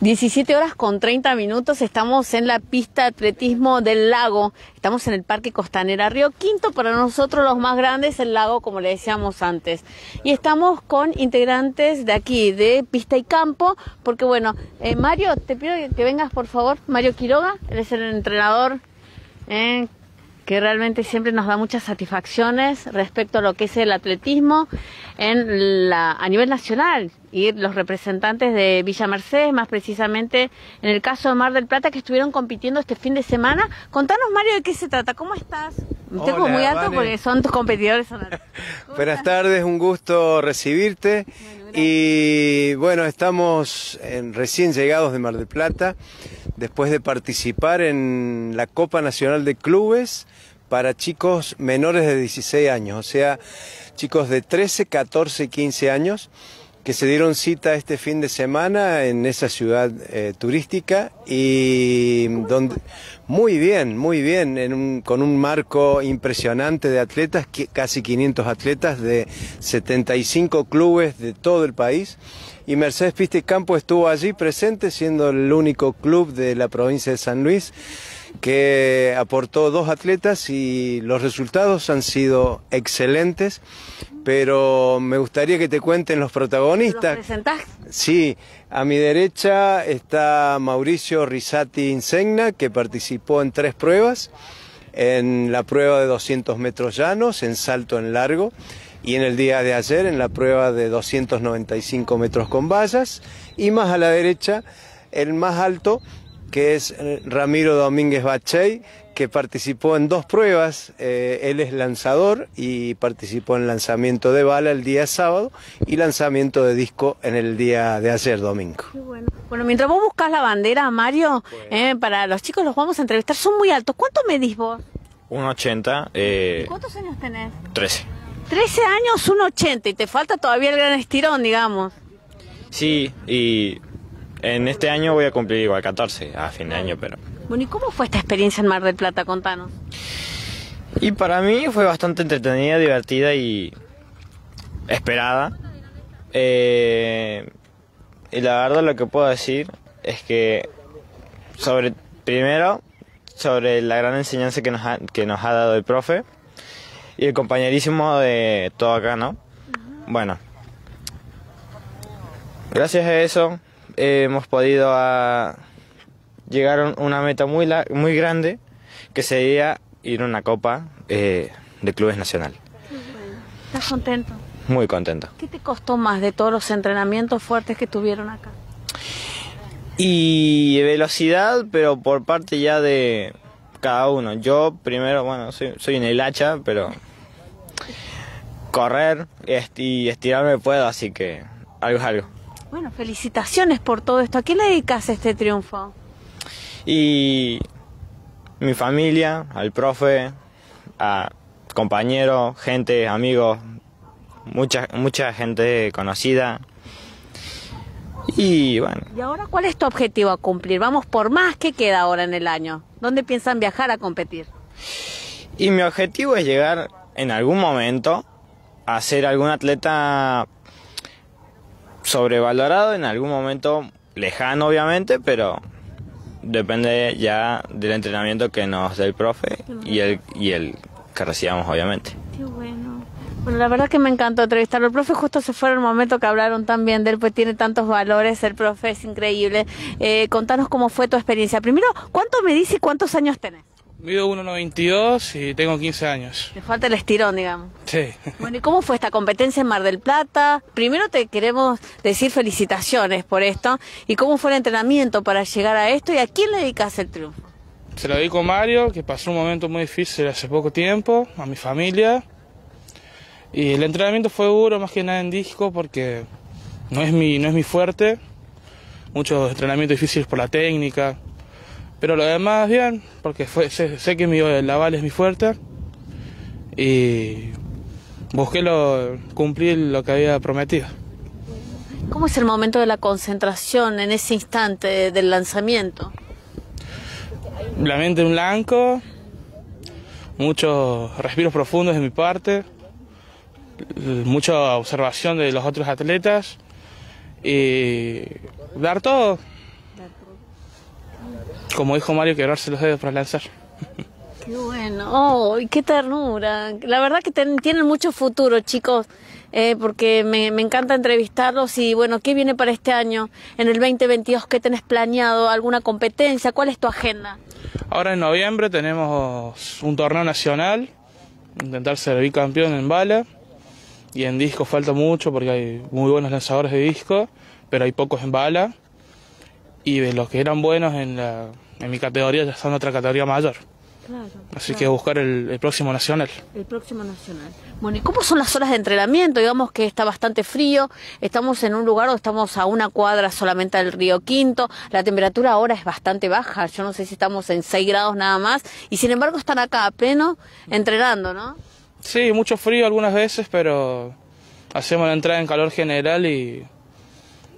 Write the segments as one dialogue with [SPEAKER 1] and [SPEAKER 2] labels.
[SPEAKER 1] 17 horas con 30 minutos, estamos en la pista de atletismo del lago, estamos en el Parque Costanera Río Quinto, para nosotros los más grandes el lago, como le decíamos antes. Y estamos con integrantes de aquí, de Pista y Campo, porque bueno, eh, Mario, te pido que vengas por favor, Mario Quiroga, él es el entrenador eh, que realmente siempre nos da muchas satisfacciones respecto a lo que es el atletismo en la, a nivel nacional y los representantes de Villa Mercedes, más precisamente en el caso de Mar del Plata, que estuvieron compitiendo este fin de semana. Contanos, Mario, de qué se trata. ¿Cómo estás? Tengo muy alto porque son tus competidores.
[SPEAKER 2] Buenas tardes, un gusto recibirte. y bueno, estamos recién llegados de Mar del Plata, después de participar en la Copa Nacional de Clubes para chicos menores de 16 años, o sea, chicos de 13, 14 y 15 años que se dieron cita este fin de semana en esa ciudad eh, turística y donde muy bien, muy bien, con un marco impresionante de atletas, casi 500 atletas de 75 clubes de todo el país. Y Mercedes Pista y Campo estuvo allí presente siendo el único club de la provincia de San Luis que aportó dos atletas y los resultados han sido excelentes, pero me gustaría que te cuenten los protagonistas.
[SPEAKER 1] ¿Los presentás?
[SPEAKER 2] Sí, a mi derecha está Mauricio Risati Insegna, que participó en tres pruebas, en la prueba de 200 metros llanos, en salto en largo, y en el día de ayer en la prueba de 295 metros con vallas, y más a la derecha, el más alto, que es eh, Ramiro Domínguez Bachey, que participó en dos pruebas. Eh, él es lanzador y participó en lanzamiento de bala el día sábado y lanzamiento de disco en el día de ayer domingo.
[SPEAKER 1] bueno. mientras vos buscas la bandera, Mario, eh, para los chicos los vamos a entrevistar, son muy altos. ¿Cuánto medís vos?
[SPEAKER 3] 1,80.
[SPEAKER 1] Eh, ¿Cuántos años tenés?
[SPEAKER 3] 13.
[SPEAKER 1] 13 años, 1,80 y te falta todavía el gran estirón, digamos.
[SPEAKER 3] Sí, y en este año voy a cumplir igual 14 a fin de año, pero...
[SPEAKER 1] Bueno, ¿y cómo fue esta experiencia en Mar del Plata? Contanos.
[SPEAKER 3] Y para mí fue bastante entretenida, divertida y esperada. Eh, y la verdad lo que puedo decir es que sobre, primero, sobre la gran enseñanza que nos ha, que nos ha dado el profe y el compañerísimo de todo acá, ¿no? Bueno, gracias a eso hemos podido a llegar a una meta muy, muy grande que sería ir a una copa eh, de clubes nacional.
[SPEAKER 1] ¿Estás contento?
[SPEAKER 3] Muy contento.
[SPEAKER 1] ¿Qué te costó más de todos los entrenamientos fuertes que tuvieron acá?
[SPEAKER 3] Y velocidad, pero por parte ya de cada uno. Yo primero, bueno, soy, soy en el hacha, pero correr y estirarme puedo, así que algo es algo.
[SPEAKER 1] Bueno, felicitaciones por todo esto. ¿A qué le dedicas este triunfo?
[SPEAKER 3] Y mi familia, al profe, a compañeros, gente, amigos, mucha, mucha gente conocida. Y bueno.
[SPEAKER 1] ¿Y ahora cuál es tu objetivo a cumplir? Vamos por más. ¿Qué queda ahora en el año? ¿Dónde piensan viajar a competir?
[SPEAKER 3] Y mi objetivo es llegar en algún momento a ser algún atleta sobrevalorado en algún momento lejano obviamente, pero depende ya del entrenamiento que nos dé el profe y el, y el que recibamos obviamente.
[SPEAKER 1] Qué bueno. Bueno, la verdad que me encantó entrevistarlo. El profe justo se fue en el momento que hablaron tan bien de él, pues tiene tantos valores, el profe es increíble. Eh, contanos cómo fue tu experiencia. Primero, ¿cuánto me dice y cuántos años tenés?
[SPEAKER 4] Mido 1,92 y tengo 15 años.
[SPEAKER 1] Te falta el estirón, digamos.
[SPEAKER 4] Sí.
[SPEAKER 1] Bueno, ¿y cómo fue esta competencia en Mar del Plata? Primero te queremos decir felicitaciones por esto. ¿Y cómo fue el entrenamiento para llegar a esto? ¿Y a quién le dedicas el triunfo?
[SPEAKER 4] Se lo dedico a Mario, que pasó un momento muy difícil hace poco tiempo, a mi familia. Y el entrenamiento fue duro, más que nada en disco, porque no es mi, no es mi fuerte. Muchos entrenamientos difíciles por la técnica, pero lo demás bien, porque fue, sé, que mi, el aval es mi fuerte y busqué lo, cumplir lo que había prometido.
[SPEAKER 1] ¿Cómo es el momento de la concentración en ese instante del lanzamiento?
[SPEAKER 4] La mente en blanco, muchos respiros profundos de mi parte, mucha observación de los otros atletas y dar todo Como dijo Mario, quebrarse los dedos para lanzar.
[SPEAKER 1] Qué bueno, oh, qué ternura. La verdad que tienen mucho futuro, chicos, eh, porque me, me, encanta entrevistarlos y bueno, ¿qué viene para este año? En el 2022, ¿qué tenés planeado? ¿Alguna competencia? ¿Cuál es tu agenda?
[SPEAKER 4] Ahora en noviembre tenemos un torneo nacional, intentar ser bicampeón en bala y en disco falta mucho porque hay muy buenos lanzadores de disco, pero hay pocos en bala y de los que eran buenos en, la, en mi categoría ya están en otra categoría mayor. Así que buscar el, próximo nacional.
[SPEAKER 1] El próximo nacional. Bueno, ¿y cómo son las horas de entrenamiento? Digamos que está bastante frío, estamos en un lugar donde estamos a una cuadra solamente del río Quinto, la temperatura ahora es bastante baja, yo no sé si estamos en 6 grados nada más, y sin embargo están acá a pleno entrenando, ¿no?
[SPEAKER 4] Sí, mucho frío algunas veces, pero hacemos la entrada en calor general y,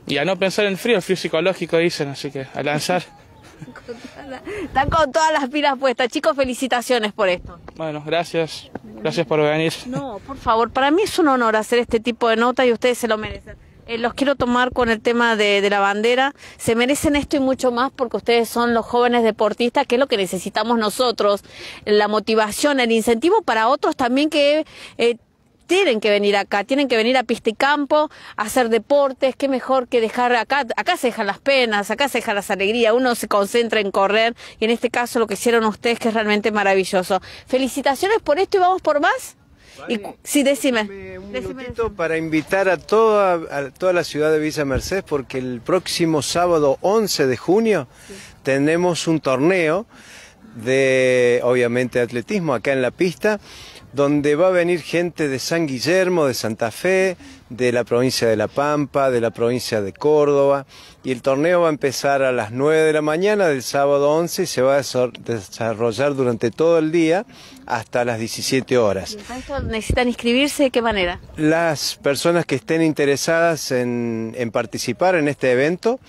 [SPEAKER 4] y a no pensar en frío, el frío psicológico dicen, así que a lanzar.
[SPEAKER 1] Están con todas las pilas puestas. Chicos, felicitaciones por esto.
[SPEAKER 4] Bueno, gracias. Gracias por venir.
[SPEAKER 1] No, por favor, para mí es un honor hacer este tipo de nota y ustedes se lo merecen. Eh, los quiero tomar con el tema de, de, la bandera. Se merecen esto y mucho más porque ustedes son los jóvenes deportistas, que es lo que necesitamos nosotros. La motivación, el incentivo para otros también que eh, tienen que venir acá, tienen que venir a pista y campo, a hacer deportes, qué mejor que dejar acá, acá se dejan las penas, acá se dejan las alegrías, uno se concentra en correr y en este caso lo que hicieron ustedes que es realmente maravilloso. Felicitaciones por esto y vamos por más. y, sí, decime.
[SPEAKER 2] Un minutito para invitar a toda, a toda la ciudad de Villa Mercedes porque el próximo sábado 11 de junio tenemos un torneo de, obviamente, atletismo acá en la pista donde va a venir gente de San Guillermo, de Santa Fe, de la provincia de La Pampa, de la provincia de Córdoba, y el torneo va a empezar a las 9 de la mañana del sábado 11 y se va a desarrollar durante todo el día hasta las 17 horas.
[SPEAKER 1] ¿Necesitan inscribirse de qué manera?
[SPEAKER 2] Las personas que estén interesadas en, en participar en este evento,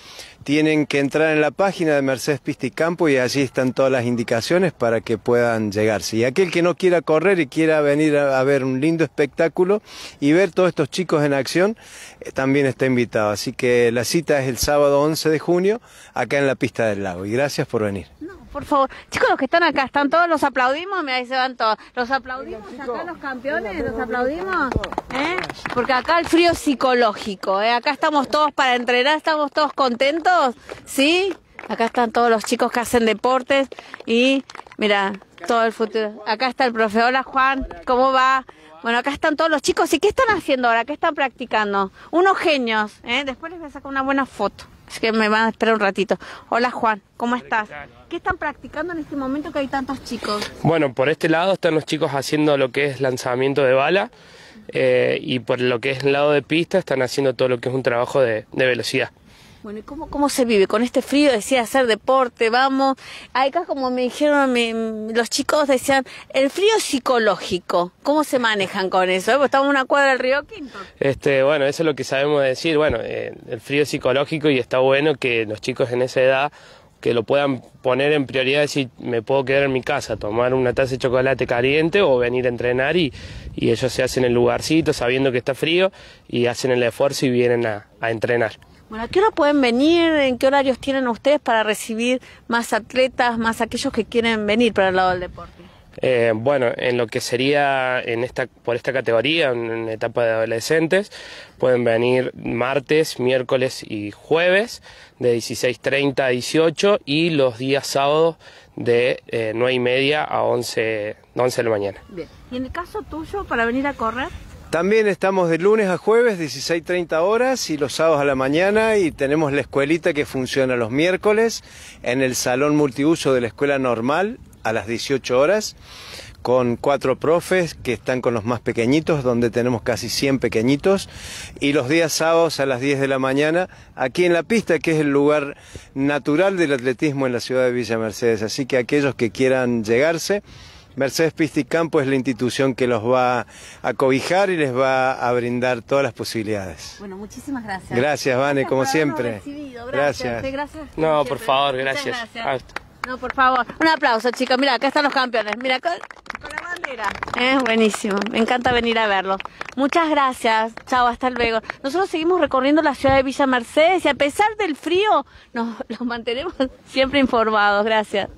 [SPEAKER 2] tienen que entrar en la página de Mercedes Pista y Campo y allí están todas las indicaciones para que puedan llegarse. Y aquel que no quiera correr y quiera venir a, ver un lindo espectáculo y ver todos estos chicos en acción, eh, también está invitado. Así que la cita es el sábado 11 de junio acá en la pista del lago. Y gracias por venir
[SPEAKER 1] por favor. Chicos, los que están acá, ¿están todos? ¿Los aplaudimos? Mira, ahí se van todos. ¿Los aplaudimos acá los campeones? ¿Los aplaudimos? ¿Eh? Porque acá el frío es psicológico, ¿eh? Acá estamos todos para entrenar, estamos todos contentos, ¿sí? Acá están todos los chicos que hacen deportes y, mira, todo el futuro. Acá está el profe. Hola, Juan, ¿cómo va? Bueno, acá están todos los chicos. ¿Y qué están haciendo ahora? ¿Qué están practicando? Unos genios, ¿eh? Después les voy a sacar una buena foto. Así que me van a esperar un ratito. Hola Juan, ¿cómo estás? ¿Qué están practicando en este momento que hay tantos chicos?
[SPEAKER 5] Bueno, por este lado están los chicos haciendo lo que es lanzamiento de bala eh, y por lo que es el lado de pista están haciendo todo lo que es un trabajo de velocidad.
[SPEAKER 1] Bueno, ¿y cómo, cómo se vive con este frío? Decía hacer deporte, vamos. Acá, como me dijeron los chicos, decían el frío psicológico. ¿Cómo se manejan con eso? Pues estamos en una cuadra del Río Quinto.
[SPEAKER 5] Este, bueno, eso es lo que sabemos decir. Bueno, eh, el frío psicológico y está bueno que los chicos en esa edad que lo puedan poner en prioridad si me puedo quedar en mi casa, tomar una taza de chocolate caliente o venir a entrenar y, y ellos se hacen el lugarcito sabiendo que está frío y hacen el esfuerzo y vienen a entrenar.
[SPEAKER 1] Bueno, ¿a qué hora pueden venir? ¿En qué horarios tienen ustedes para recibir más atletas, más aquellos que quieren venir para el lado del deporte?
[SPEAKER 5] Eh, bueno, en lo que sería en esta, por esta categoría, en etapa de adolescentes, pueden venir martes, miércoles y jueves de 16.30 a 18 y los días sábados de eh, 9 y media a 11, 11 de la mañana.
[SPEAKER 1] Bien. ¿Y en el caso tuyo, para venir a correr?
[SPEAKER 2] También estamos de lunes a jueves, 16.30 horas y los sábados a la mañana y tenemos la escuelita que funciona los miércoles en el salón multiuso de la escuela normal a las 18 horas con cuatro profes que están con los más pequeñitos, donde tenemos casi 100 pequeñitos, y los días sábados a las 10 de la mañana, aquí en la pista, que es el lugar natural del atletismo en la ciudad de Villa Mercedes. Así que aquellos que quieran llegarse, Mercedes Pista y Campo es la institución que los va a cobijar y les va a brindar todas las posibilidades.
[SPEAKER 1] Bueno, muchísimas gracias.
[SPEAKER 2] Gracias, Vane, como siempre.
[SPEAKER 1] Gracias. gracias.
[SPEAKER 5] No, por favor, gracias.
[SPEAKER 1] No, por favor. Un aplauso, chicos. Mira, acá están los campeones. Mira, con, la bandera. Es buenísimo, me encanta venir a verlo. Muchas gracias, chao, hasta luego. Nosotros seguimos recorriendo la ciudad de Villa Mercedes y a pesar del frío nos los mantenemos siempre informados. Gracias.